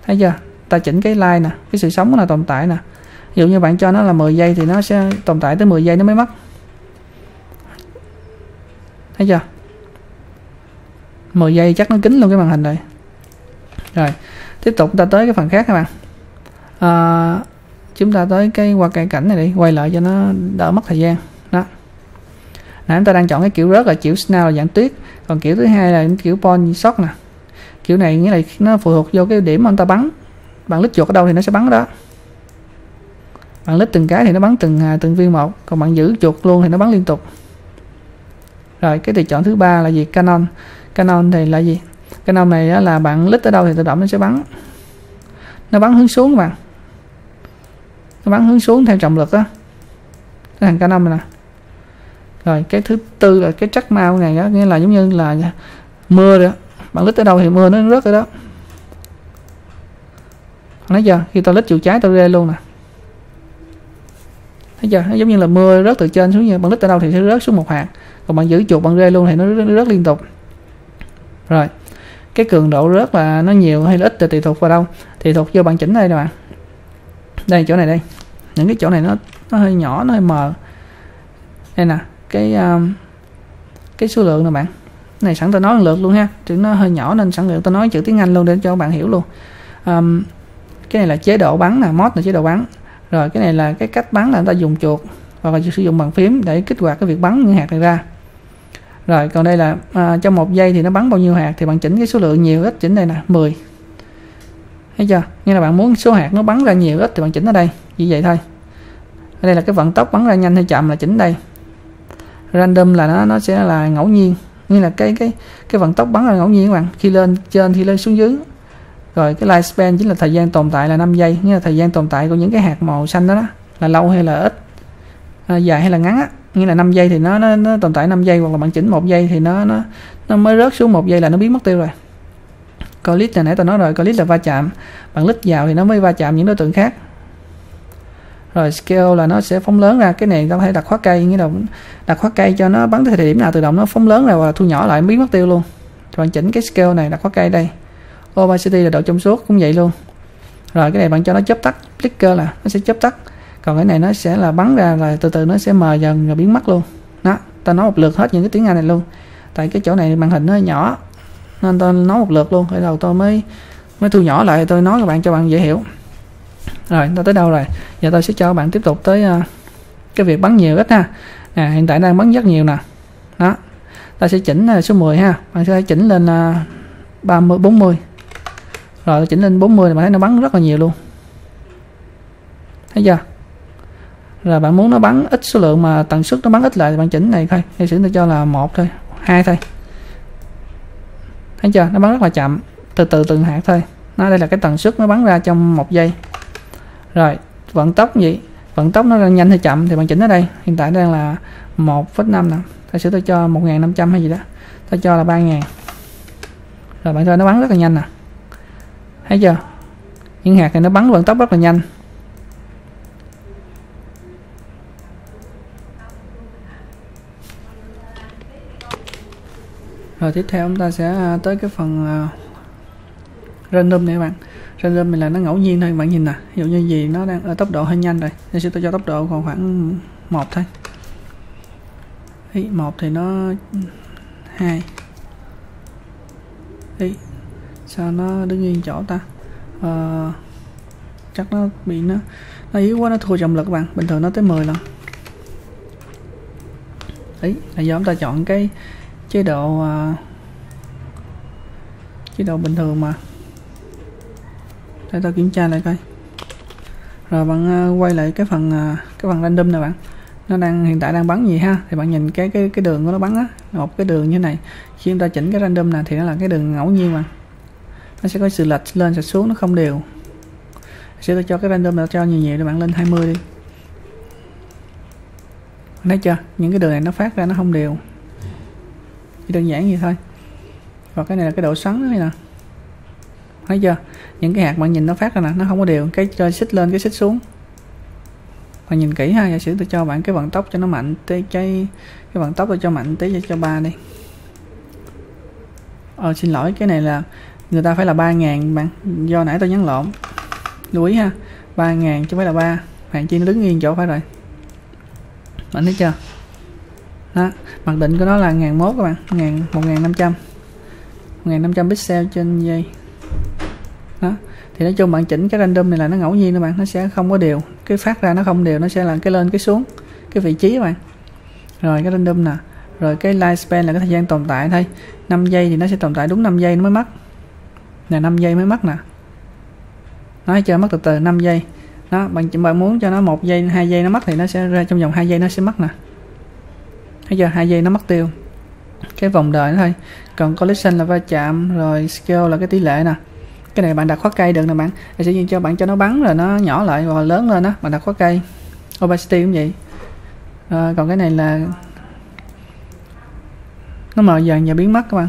Thấy chưa? Ta chỉnh cái line nè, cái sự sống là tồn tại nè ví dụ như bạn cho nó là 10 giây thì nó sẽ tồn tại tới 10 giây nó mới mất. Thấy chưa? 10 giây chắc nó kín luôn cái màn hình rồi rồi tiếp tục ta tới cái phần khác các bạn. À, chúng ta tới cái qua cây cảnh này đi quay lại cho nó đỡ mất thời gian. Đó. Nãy chúng ta đang chọn cái kiểu rớt là kiểu snow là dạng tuyết. Còn kiểu thứ hai là kiểu pon shot nè. Kiểu này nghĩa là nó phụ thuộc vô cái điểm mà người ta bắn. Bạn lít chuột ở đâu thì nó sẽ bắn ở đó bạn lít từng cái thì nó bắn từng à, từng viên một, còn bạn giữ chuột luôn thì nó bắn liên tục. Rồi, cái tùy chọn thứ ba là gì? Canon. Canon thì là gì? Canon này là bạn lít ở đâu thì tự động nó sẽ bắn. Nó bắn hướng xuống các bạn. Nó bắn hướng xuống theo trọng lực á. Cái thằng canon này nè. Rồi, cái thứ tư là cái chắc mau này đó nghĩa là giống như là mưa đó. Bạn lít tới đâu thì mưa nó rớt tới đó. Thấy chưa? Khi tôi lít chiều trái tôi rê luôn nè thấy chưa? Nó giống như là mưa rớt từ trên xuống như bạn lít tới đâu thì sẽ rớt xuống một hạt. Còn bạn giữ chuột bạn rê luôn thì nó rớt, rớt liên tục. Rồi cái cường độ rớt là nó nhiều hay là ít thì tùy thuộc vào đâu? Tùy thuộc vô bạn chỉnh đây nè bạn. Đây chỗ này đây. Những cái chỗ này nó nó hơi nhỏ nó hơi mờ. Đây nè cái um, cái số lượng nè bạn. Này sẵn tôi nói lượt luôn ha. Chữ nó hơi nhỏ nên sẵn tôi nói chữ tiếng Anh luôn để cho bạn hiểu luôn. Um, cái này là chế độ bắn nè mod là chế độ bắn rồi cái này là cái cách bắn là người ta dùng chuột hoặc là sử dụng bàn phím để kích hoạt cái việc bắn những hạt này ra. Rồi còn đây là à, trong một giây thì nó bắn bao nhiêu hạt thì bạn chỉnh cái số lượng nhiều ít chỉnh đây nè 10 thấy chưa? Như là bạn muốn số hạt nó bắn ra nhiều ít thì bạn chỉnh ở đây như vậy thôi. Ở đây là cái vận tốc bắn ra nhanh hay chậm là chỉnh đây. Random là nó nó sẽ là ngẫu nhiên. Như là cái cái cái vận tốc bắn là ngẫu nhiên các bạn khi lên trên thì lên xuống dưới rồi cái lifespan chính là thời gian tồn tại là 5 giây nghĩa là thời gian tồn tại của những cái hạt màu xanh đó, đó là lâu hay là ít à, dài hay là ngắn á. Nghĩa là 5 giây thì nó, nó nó tồn tại 5 giây hoặc là bạn chỉnh một giây thì nó nó nó mới rớt xuống một giây là nó biến mất tiêu rồi. Collect là nãy tôi nói rồi collect là va chạm bạn lít vào thì nó mới va chạm những đối tượng khác. Rồi scale là nó sẽ phóng lớn ra cái này ta có thể đặt khóa cây nghĩa là đặt khóa cây cho nó bắn tới thời điểm nào tự động nó phóng lớn ra và thu nhỏ lại biến mất tiêu luôn. Bạn chỉnh cái scale này đặt khóa cây đây opacity là độ trong suốt cũng vậy luôn. Rồi cái này bạn cho nó chớp tắt flicker là nó sẽ chớp tắt. Còn cái này nó sẽ là bắn ra là từ từ nó sẽ mờ dần rồi biến mất luôn. Đó ta nói một lượt hết những cái tiếng Anh này luôn. Tại cái chỗ này màn hình nó nhỏ nên tôi nói một lượt luôn. Cái đầu tôi mới mới thu nhỏ lại tôi nói các bạn cho bạn dễ hiểu. Rồi ta tới đâu rồi? Giờ tôi sẽ cho các bạn tiếp tục tới uh, cái việc bắn nhiều ít ha. Nè hiện tại đang bắn rất nhiều nè. Đó ta sẽ chỉnh uh, số 10 ha. Bạn sẽ chỉnh lên uh, 30 40 rồi chỉnh lên 40 thì bạn thấy nó bắn rất là nhiều luôn. Thấy chưa? Rồi bạn muốn nó bắn ít số lượng mà tần suất nó bắn ít lại thì bạn chỉnh này thôi. Hay sử tôi cho là một thôi hai thôi. Thấy chưa? Nó bắn rất là chậm. Từ từ từng hạt thôi. Nó đây là cái tần suất nó bắn ra trong một giây. Rồi vận tốc gì? Vận tốc nó đang nhanh hay chậm thì bạn chỉnh ở đây. Hiện tại đang là 1,5 nè. Ta sử tôi cho 1.500 hay gì đó. Ta cho là 3.000 rồi bạn coi nó bắn rất là nhanh nè thấy chưa? Những hạt này nó bắn vận tốc rất là nhanh. Rồi tiếp theo chúng ta sẽ à, tới cái phần à, random này các bạn. Random này là nó ngẫu nhiên thôi bạn nhìn nè. Ví dụ như gì nó đang ở tốc độ hơi nhanh rồi. Nên sẽ tôi cho tốc độ còn khoảng một thôi. Ý, một thì nó hai. Ý, sao nó đứng yên chỗ ta? À, chắc nó bị nó nó yếu quá nó thua trọng lực các bạn. Bình thường nó tới 10 lần. Ấy là do chúng ta chọn cái chế độ uh, chế độ bình thường mà. Để ta kiểm tra lại coi. Rồi bạn uh, quay lại cái phần uh, cái phần random này bạn. Nó đang hiện tại đang bắn gì ha? Thì bạn nhìn cái cái cái đường của nó bắn á. Một cái đường như này. Khi chúng ta chỉnh cái random này thì nó là cái đường ngẫu nhiên mà nó sẽ có sự lệch lên, sẽ xuống, nó không đều. Sẽ tôi cho cái random là cho nhiều nhiều để bạn lên 20 đi. Thấy chưa? Những cái đường này nó phát ra nó không đều. Chỉ đơn giản vậy thôi. Và cái này là cái độ sắn này nè. Thấy chưa? Những cái hạt bạn nhìn nó phát ra nè, nó không có đều. Cái cho xích lên, cái xích xuống. Bạn nhìn kỹ ha, giả sử tôi cho bạn cái vận tốc cho nó mạnh tới cái cái vận tốc tôi cho mạnh tới cho ba đi. Ờ xin lỗi, cái này là người ta phải là ba ngàn bạn. Do nãy tôi nhắn lộn. Lưu ý ha. Ba ngàn chứ không phải là ba. Bạn chi nó đứng yên chỗ phải rồi. Bạn thấy chưa? Đó. Mặc định của nó là ngàn mốt các bạn. Ngàn, một ngàn năm trăm. Ngàn năm trăm pixel trên giây đó. Thì nói chung bạn chỉnh cái random này là nó ngẫu nhiên các bạn. Nó sẽ không có đều. Cái phát ra nó không đều, nó sẽ là cái lên, cái xuống. Cái vị trí các bạn. Rồi cái random nè. Rồi cái lifespan là cái thời gian tồn tại thôi. 5 giây thì nó sẽ tồn tại đúng 5 giây nó mới mất là 5 giây mới mất nè. Nói chờ mất từ từ 5 giây. Đó bạn bạn muốn cho nó một giây hai giây nó mất thì nó sẽ ra trong vòng hai giây nó sẽ mất nè. Thấy giờ hai giây nó mất tiêu. Cái vòng đời nó thôi. Còn collision là va chạm rồi scale là cái tỷ lệ nè. Cái này bạn đặt khóa cây được nè bạn. Thì sẽ cho bạn cho nó bắn rồi nó nhỏ lại và lớn lên đó bạn đặt khóa cây. Opacity cũng vậy. À, còn cái này là nó mờ dần và biến mất các bạn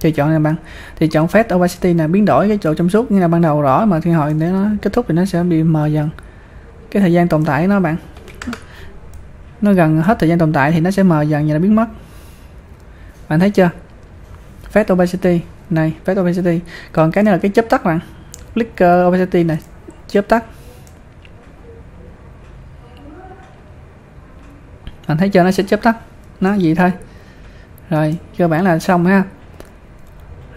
thì chọn này bạn. Thì chọn phép opacity là biến đổi cái chỗ trong suốt. Như là ban đầu rõ mà khi hồi để nó kết thúc thì nó sẽ bị mờ dần. Cái thời gian tồn tại của nó bạn. Nó gần hết thời gian tồn tại thì nó sẽ mờ dần và nó biến mất. Bạn thấy chưa? Phép opacity này phép opacity. Còn cái này là cái chớp tắt bạn. Flicker opacity này, chớp tắt. Bạn thấy chưa? Nó sẽ chớp tắt. Nó vậy thôi. Rồi, cơ bản là xong ha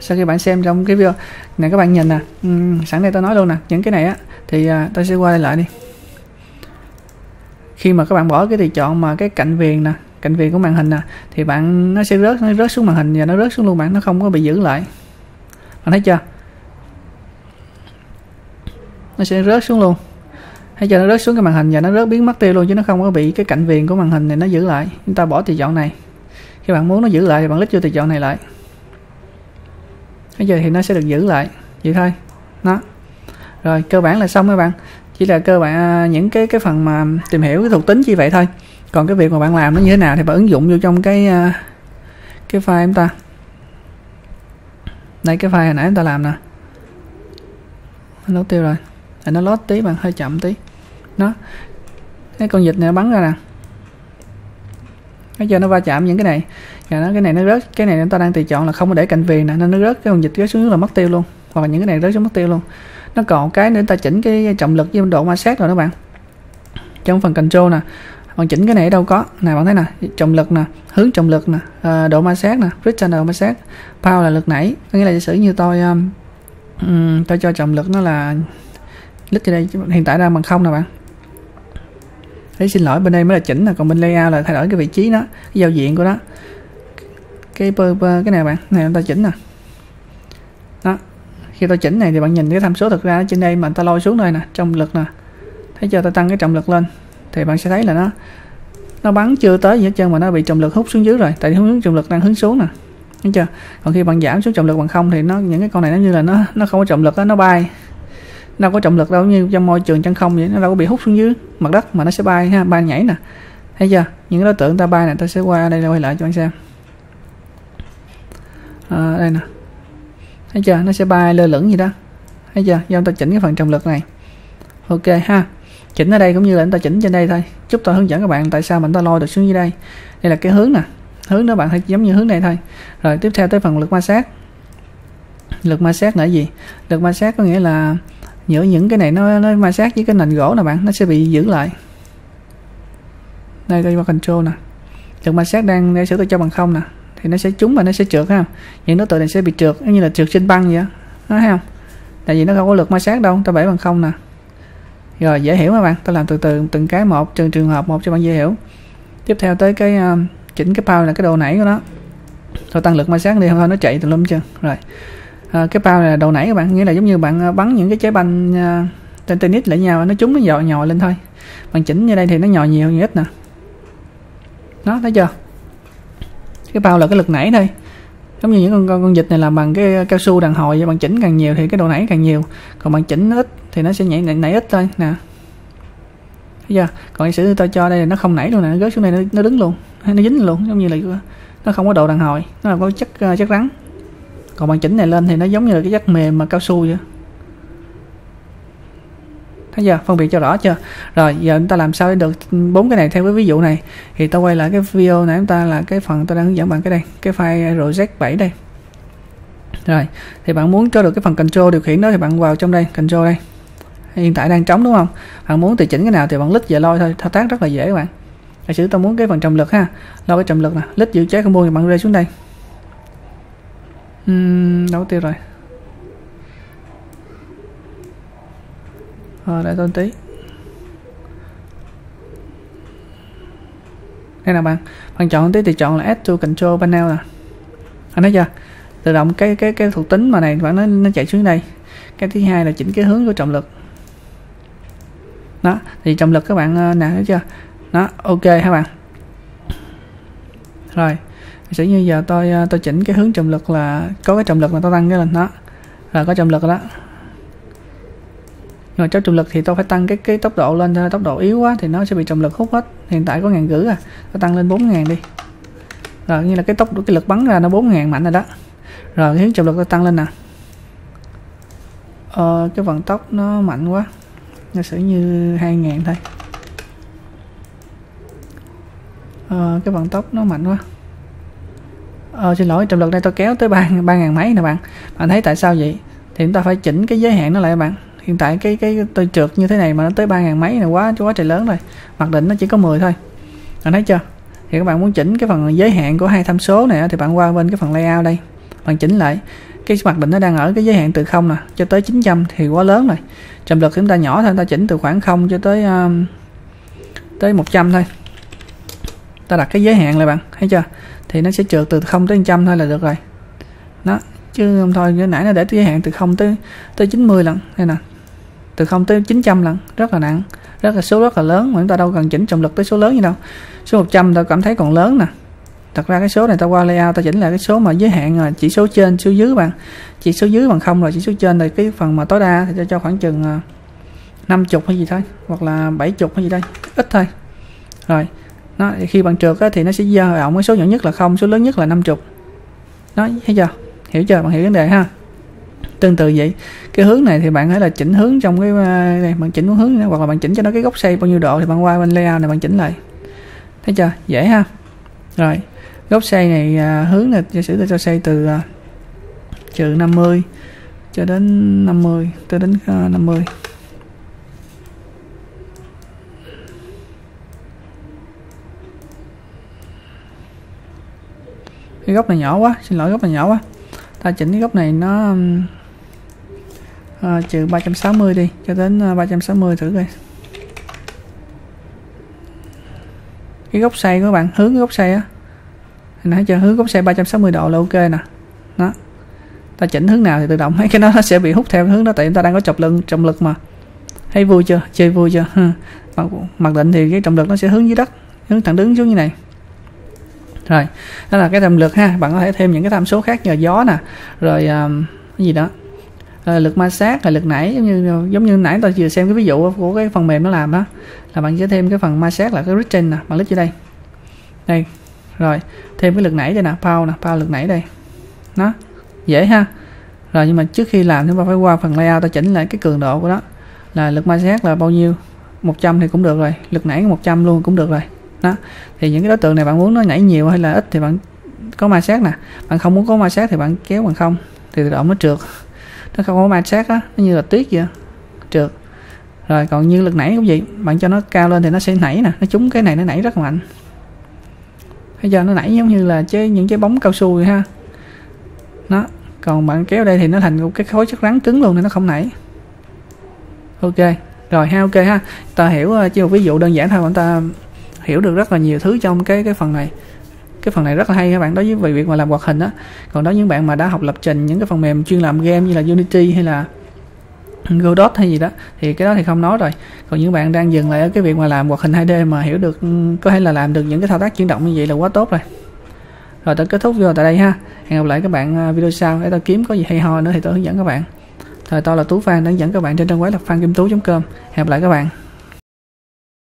sau khi bạn xem trong cái video này các bạn nhìn nè. Uhm, sẵn đây tôi nói luôn nè những cái này á thì à, uh, tôi sẽ qua đây lại đi. Khi mà các bạn bỏ cái tùy chọn mà cái cạnh viền nè cạnh viền của màn hình nè thì bạn nó sẽ rớt nó rớt xuống màn hình và nó rớt xuống luôn bạn nó không có bị giữ lại. Bạn thấy chưa? Nó sẽ rớt xuống luôn. Thấy chưa? Nó rớt xuống cái màn hình và nó rớt biến mất tiêu luôn chứ nó không có bị cái cạnh viền của màn hình này nó giữ lại. Chúng ta bỏ tùy chọn này. Khi bạn muốn nó giữ lại thì bạn click vô tùy chọn này lại bây giờ thì nó sẽ được giữ lại. Vậy thôi. Nó rồi cơ bản là xong các bạn. Chỉ là cơ bản à, những cái cái phần mà tìm hiểu cái thuộc tính như vậy thôi. Còn cái việc mà bạn làm nó như thế nào thì bạn ứng dụng vô trong cái à, cái file chúng ta. Đây cái file hồi nãy chúng ta làm nè. Nó tiêu rồi. À, nó lót tí bạn hơi chậm tí. Nó cái con vịt này bắn ra nè. Nó giờ nó va chạm những cái này là nó cái này nó rớt. Cái này chúng ta đang tùy chọn là không có để cạnh viền nè nên nó rớt. Cái vùng dịch rớt xuống là mất tiêu luôn. Hoặc là những cái này rớt xuống mất tiêu luôn. Nó còn cái nữa ta chỉnh cái trọng lực với độ ma sát rồi đó bạn. Trong phần control nè. Bạn chỉnh cái này ở đâu có? Nè bạn thấy nè trọng lực nè hướng trọng lực nè à, độ ma sát nè friction độ ma sát. Power là lực nảy có nghĩa là giả sử như tôi um, tôi cho trọng lực nó là lít trên đây hiện tại đang bằng không nè bạn. Thế xin lỗi bên đây mới là chỉnh nè còn bên layout là thay đổi cái vị trí nó cái giao diện của nó cái cái này bạn? Này chúng ta chỉnh nè. Đó khi tôi chỉnh này thì bạn nhìn cái tham số thực ra trên đây mà ta lôi xuống đây nè trọng lực nè. Thấy chưa? Ta tăng cái trọng lực lên. Thì bạn sẽ thấy là nó nó bắn chưa tới gì hết trơn mà nó bị trọng lực hút xuống dưới rồi. Tại hướng trọng lực đang hướng xuống nè. Thấy chưa? Còn khi bạn giảm xuống trọng lực bằng không thì nó những cái con này nó như là nó nó không có trọng lực đó, nó bay. Nó có trọng lực đâu như trong môi trường chân không vậy nó đâu có bị hút xuống dưới mặt đất mà nó sẽ bay ha bay nhảy nè. Thấy chưa? Những cái đối tượng ta bay này ta sẽ qua đây quay lại cho anh xem à, đây nè. Thấy chưa? Nó sẽ bay lơ lửng gì đó. Thấy chưa? Do ta chỉnh cái phần trọng lực này. Ok ha. Chỉnh ở đây cũng như là chúng ta chỉnh trên đây thôi. Chúc tôi hướng dẫn các bạn tại sao mình ta lôi được xuống dưới đây. Đây là cái hướng nè. Hướng đó bạn thấy giống như hướng này thôi. Rồi tiếp theo tới phần lực ma sát. Lực ma sát là gì? Lực ma sát có nghĩa là giữa những cái này nó nó ma sát với cái nền gỗ nè bạn. Nó sẽ bị giữ lại. Đây đây qua control nè. Lực ma sát đang để sửa tôi cho bằng không nè thì nó sẽ trúng và nó sẽ trượt ha. Những đối tượng này sẽ bị trượt giống như là trượt trên băng vậy đó thấy không? Tại vì nó không có lực ma sát đâu ta bẻ bằng không nè. Rồi dễ hiểu các bạn. Ta làm từ từ từng cái một từng trường hợp một cho bạn dễ hiểu. Tiếp theo tới cái uh, chỉnh cái power là cái độ nảy của nó. Thôi tăng lực ma sát đi thôi nó chạy từ lum chưa? Rồi. À, cái power là đầu nảy các bạn nghĩa là giống như bạn ờ, bắn những cái trái banh uh, trên tennis lại nhau nó trúng nó dò nhò lên thôi. Bạn chỉnh như đây thì nó nhò nhiều như ít nè. Nó thấy chưa? Cái bao là cái lực nảy thôi. Giống như những con con, con vịt này làm bằng cái cao su đàn hồi và bạn chỉnh càng nhiều thì cái độ nảy càng nhiều. Còn bạn chỉnh ít thì nó sẽ nhảy nảy, nảy ít thôi nè. Thấy chưa? Còn sử tôi cho đây là nó không nảy luôn nè nó rớt xuống đây nó, nó đứng luôn hay nó dính luôn giống như là nó không có độ đàn hồi nó là có chất uh, chất rắn. Còn bạn chỉnh này lên thì nó giống như là cái chất mềm mà cao su vậy thấy chưa? Phân biệt cho rõ chưa? Rồi giờ chúng ta làm sao để được bốn cái này theo cái ví dụ này? Thì tôi quay lại cái video này chúng ta là cái phần tôi đang hướng dẫn bạn cái đây cái file project 7 đây. Rồi thì bạn muốn cho được cái phần control điều khiển đó thì bạn vào trong đây control đây. Hiện tại đang trống đúng không? Bạn muốn tùy chỉnh cái nào thì bạn lít về lôi thôi thao tác rất là dễ các bạn. Giả sử tôi muốn cái phần trọng lực ha lo cái trọng lực nè lít giữ trái combo thì bạn rơi xuống đây. Uhm, đâu tiêu rồi. Ờ, đợi tôi tí. Đây là bạn bạn chọn tí thì chọn là add to control panel nè. Anh thấy chưa? Tự động cái cái cái thuộc tính mà này bạn nó nó chạy xuống đây. Cái thứ hai là chỉnh cái hướng của trọng lực. Đó thì trọng lực các bạn ờ, nè thấy chưa? Đó ok các bạn? Rồi sẽ như giờ tôi ờ, tôi chỉnh cái hướng trọng lực là có cái trọng lực là tôi tăng cái lên đó. Là có trọng lực đó nhưng mà cho trọng lực thì tôi phải tăng cái cái tốc độ lên cho tốc độ yếu quá thì nó sẽ bị trọng lực hút hết. Hiện tại có ngàn rưỡi à tôi tăng lên bốn ngàn đi. Rồi như là cái tốc độ cái lực bắn ra nó bốn ngàn mạnh rồi đó. Rồi cái hướng trọng lực tôi tăng lên nè. Ờ, cái vận tốc nó mạnh quá. Giả sử như hai ngàn thôi. Ờ, cái vận tốc nó mạnh quá. Ờ, xin lỗi trọng lực đây tôi kéo tới ba ba ngàn mấy nè bạn. Bạn thấy tại sao vậy? Thì chúng ta phải chỉnh cái giới hạn nó lại bạn hiện tại cái cái tôi trượt như thế này mà nó tới ba ngàn mấy này quá quá trời lớn rồi. Mặc định nó chỉ có 10 thôi. Bạn thấy chưa? Thì các bạn muốn chỉnh cái phần giới hạn của hai tham số này thì bạn qua bên cái phần layout đây. Bạn chỉnh lại. Cái mặc định nó đang ở cái giới hạn từ không nè cho tới 900 thì quá lớn rồi. Trầm lực chúng ta nhỏ thôi chúng ta chỉnh từ khoảng không cho tới um, tới 100 thôi. Ta đặt cái giới hạn lại bạn thấy chưa? Thì nó sẽ trượt từ không tới 100 thôi là được rồi. Đó chứ không thôi nãy nó để giới hạn từ không tới tới 90 lần đây nè từ không tới 900 lần. Rất là nặng rất là số rất là lớn mà chúng ta đâu cần chỉnh trọng lực tới số lớn như đâu. Số 100 ta cảm thấy còn lớn nè. Thật ra cái số này ta qua layout ta chỉnh lại cái số mà giới hạn là chỉ số trên số dưới bạn. Chỉ số dưới bằng không rồi chỉ số trên là cái phần mà tối đa thì cho cho khoảng chừng à, năm chục hay gì thôi hoặc là bảy chục hay gì đây ít thôi. Rồi nó khi bạn trượt á, thì nó sẽ dao động cái số nhỏ nhất là không số lớn nhất là năm chục. Thấy chưa? Hiểu chưa? Bạn hiểu vấn đề ha? Tương tự vậy. Cái hướng này thì bạn hãy là chỉnh hướng trong cái ờ, này bạn chỉnh hướng này, hoặc là bạn chỉnh cho nó cái góc xây bao nhiêu độ thì bạn qua bên layout này bạn chỉnh lại. Thấy chưa? Dễ ha? Rồi góc xây này à, hướng này giả sử tôi cho xây từ à, trừ 50 cho đến 50 tới đến à, 50 cái góc này nhỏ quá xin lỗi góc này nhỏ quá. Ta chỉnh cái góc này nó à, trừ 360 đi cho đến ờ, 360 thử coi. Cái góc xoay của các bạn hướng góc xoay á. Nãy cho hướng góc xoay 360 độ là ok nè. Đó. Ta chỉnh hướng nào thì tự động [LAUGHS] mấy cái nó sẽ bị hút theo hướng đó tại chúng ta đang có trọng lực trọng lực mà. Thấy vui chưa? Chơi vui chưa? Mặc, mặc định thì cái trọng lực nó sẽ hướng dưới đất hướng thẳng đứng xuống như này. Rồi đó là cái trọng lực ha. Bạn có thể thêm những cái tham số khác nhờ gió nè. Rồi um, cái gì đó à, lực ma sát hay lực nảy giống như giống như nãy tôi vừa xem cái ví dụ của cái phần mềm nó làm đó là bạn sẽ thêm cái phần ma sát là cái reaching nè bạn click vô đây. Đây rồi thêm cái lực nảy đây nè power nè power lực nảy đây. Nó dễ ha. Rồi nhưng mà trước khi làm chúng ta phải qua phần layout ta chỉnh lại cái cường độ của nó. Là lực ma sát là bao nhiêu? 100 thì cũng được rồi lực nảy 100 luôn cũng được rồi. Đó thì những cái đối tượng này bạn muốn nó nhảy nhiều hay là ít thì bạn có ma sát nè. Bạn không muốn có ma sát thì bạn kéo bằng không thì tự động nó trượt nó không có ma sát á, nó như là tuyết vậy trượt. Rồi, còn như lực nảy cũng vậy. Bạn cho nó cao lên thì nó sẽ nảy nè. Nó trúng cái này, nó nảy rất mạnh. Bây giờ nó nảy giống như là chế, những cái bóng cao su vậy ha. Nó còn bạn kéo đây thì nó thành một cái khối chất rắn cứng luôn nên nó không nảy. Ok. Rồi, ha, ok ha. Ta hiểu ờ, chỉ một ví dụ đơn giản thôi bạn ta hiểu được rất là nhiều thứ trong cái cái phần này cái phần này rất là hay các bạn. Đối với việc mà làm hoạt hình á, còn đối với những bạn mà đã học lập trình, những cái phần mềm chuyên làm game như là Unity hay là Godot hay gì đó, thì cái đó thì không nói rồi. Còn những bạn đang dừng lại ở cái việc mà làm hoạt hình 2D mà hiểu được ừ, có thể là làm được những cái thao tác chuyển động như vậy là quá tốt rồi. Rồi tôi kết thúc video tại đây ha. Hẹn gặp lại các bạn à, video sau để tôi kiếm có gì hay ho nữa thì tôi hướng dẫn các bạn. Thời tôi là tú phan đang dẫn các bạn trên trang web là phan kim tú com. Hẹn gặp lại các bạn.